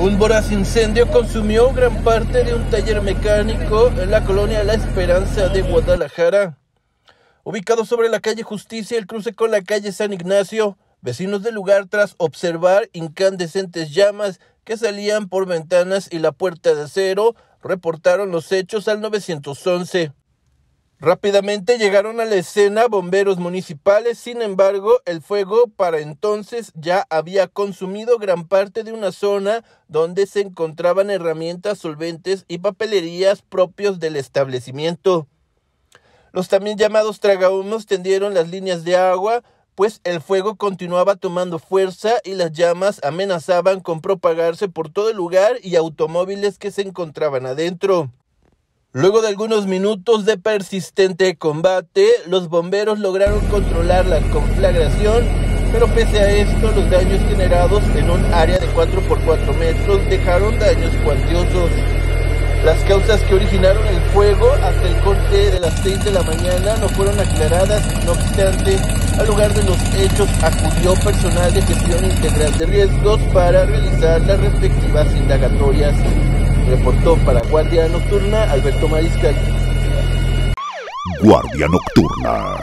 Un voraz incendio consumió gran parte de un taller mecánico en la colonia La Esperanza de Guadalajara. Ubicado sobre la calle Justicia, el cruce con la calle San Ignacio, vecinos del lugar tras observar incandescentes llamas que salían por ventanas y la puerta de acero, reportaron los hechos al 911. Rápidamente llegaron a la escena bomberos municipales, sin embargo, el fuego para entonces ya había consumido gran parte de una zona donde se encontraban herramientas, solventes y papelerías propios del establecimiento. Los también llamados tragahumos tendieron las líneas de agua, pues el fuego continuaba tomando fuerza y las llamas amenazaban con propagarse por todo el lugar y automóviles que se encontraban adentro. Luego de algunos minutos de persistente combate, los bomberos lograron controlar la conflagración, pero pese a esto, los daños generados en un área de 4 por 4 metros dejaron daños cuantiosos. Las causas que originaron el fuego hasta el corte de las 6 de la mañana no fueron aclaradas, no obstante, al lugar de los hechos acudió personal de gestión integral de riesgos para realizar las respectivas indagatorias. Reportó para Guardia Nocturna Alberto Mariscal. Guardia Nocturna.